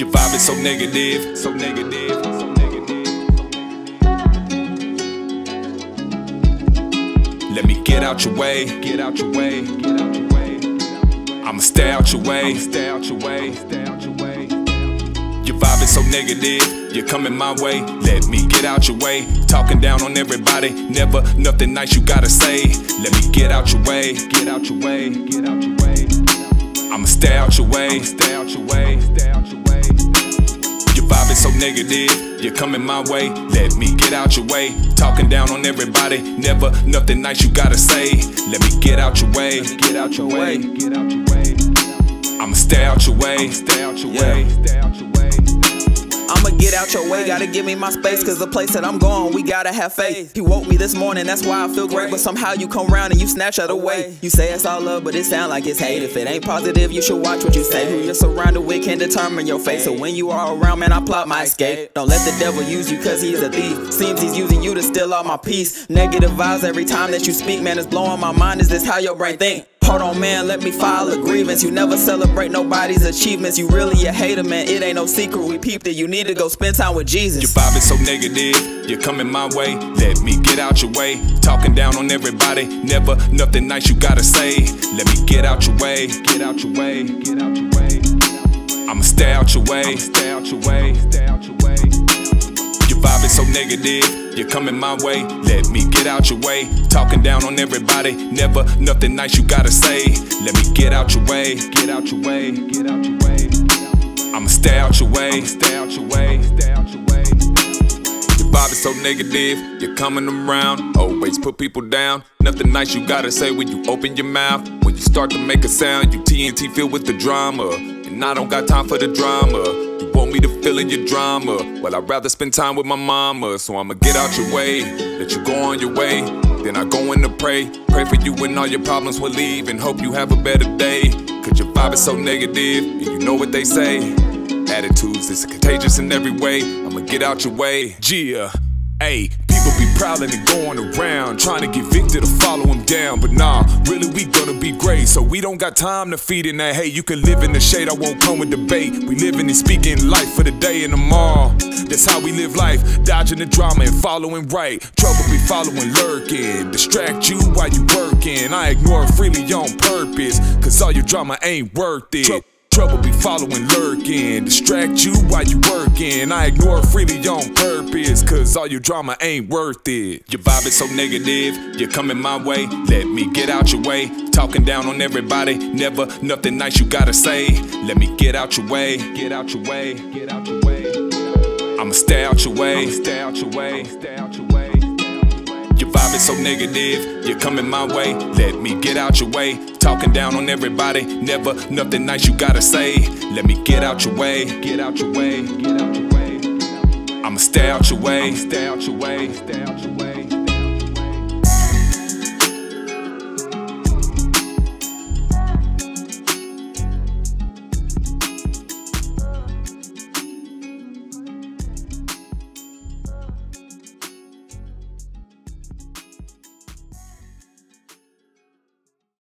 Your vibe is so negative, so negative. Let me get out your way, get out your way, get out your way. I'ma stay out your way, stay out your way, stay out your way. Your vibe is so negative, you're coming my way. Let me get out your way. Talking down on everybody, never nothing nice you gotta say. Let me get out your way, get out your way, get out your way. I'ma stay out your way, stay out your way, stay out your way. Your vibe is so negative, you're coming my way. Let me get out your way. Talking down on everybody, never nothing nice you gotta say. Let me get out your way, get out your way, get out your way. I'ma stay out your way, stay out your way, stay out your way. I'ma get out your way, gotta give me my space, cause the place that I'm going, we gotta have faith. He woke me this morning, that's why I feel great, but somehow you come round and you snatch that away. You say it's all love, but it sound like it's hate. If it ain't positive, you should watch what you say. Who you're surrounded with can determine your fate. So when you are around, man, I plot my escape. Don't let the devil use you, cause he's a thief. Seems he's using you to steal all my peace. Negative vibes every time that you speak, man, it's blowing my mind. Is this how your brain think? Hold on, man, let me file a grievance. You never celebrate nobody's achievements. You really a hater, man. It ain't no secret. We peeped it. You need to go spend time with Jesus. Your vibe is so negative, you're coming my way. Let me get out your way. Talking down on everybody, never nothing nice you gotta say. Let me get out your way, get out your way, get out your way. I'ma stay out your way, stay out your way, stay out your way. Vibe is so negative, you're coming my way. Let me get out your way. Talking down on everybody, never nothing nice you gotta say. Let me get out your way, get out your way, get out your way. I'ma stay out your way, stay out your way, stay out your way. Your vibe is so negative, you're coming around. Always put people down. Nothing nice you gotta say when you open your mouth. When you start to make a sound, you TNT filled with the drama. And I don't got time for the drama. Want me to fill in your drama? Well, I'd rather spend time with my mama. So I'ma get out your way, let you go on your way. Then I go in to pray. Pray for you when all your problems will leave. And hope you have a better day. Cause your vibe is so negative, and you know what they say. Attitudes is contagious in every way. I'ma get out your way. Gia, be prowling and going around trying to get Victor to follow him down. But nah, really, we gonna be great. So we don't got time to feed in that. Hey, you can live in the shade, I won't come with debate. We living and speaking life for the day and tomorrow. That's how we live life, dodging the drama and following right. Trouble be following, lurking. Distract you while you working. I ignore freely on purpose, cause all your drama ain't worth it. Trou- Trouble be following, lurking. Distract you while you working. I ignore freely on purpose, cause all your drama ain't worth it. Your vibe is so negative, you're coming my way. Let me get out your way. Talking down on everybody, never nothing nice you gotta say. Let me get out your way, get out your way, get out your way. I'ma stay out your way, stay out your way, stay out your way. So negative, you're coming my way. Let me get out your way. Talking down on everybody, never nothing nice you gotta say. Let me get out your way, get out your way, get out your way. I'ma stay out your way, stay out your way, stay out your way.